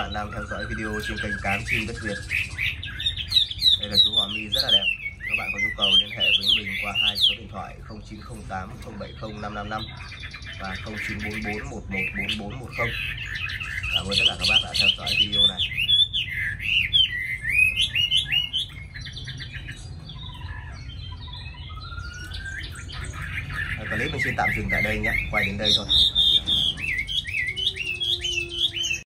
bạn đang theo dõi video trên kênh Cám chi Đất Việt. Đây là chú Hòa Mi rất là đẹp. Các bạn có nhu cầu liên hệ với mình qua hai số điện thoại 0908 070 555 và 0944 114410 Cảm ơn tất cả các bác đã theo dõi video này. Clip mình xin tạm dừng tại đây nhé. Quay đến đây thôi.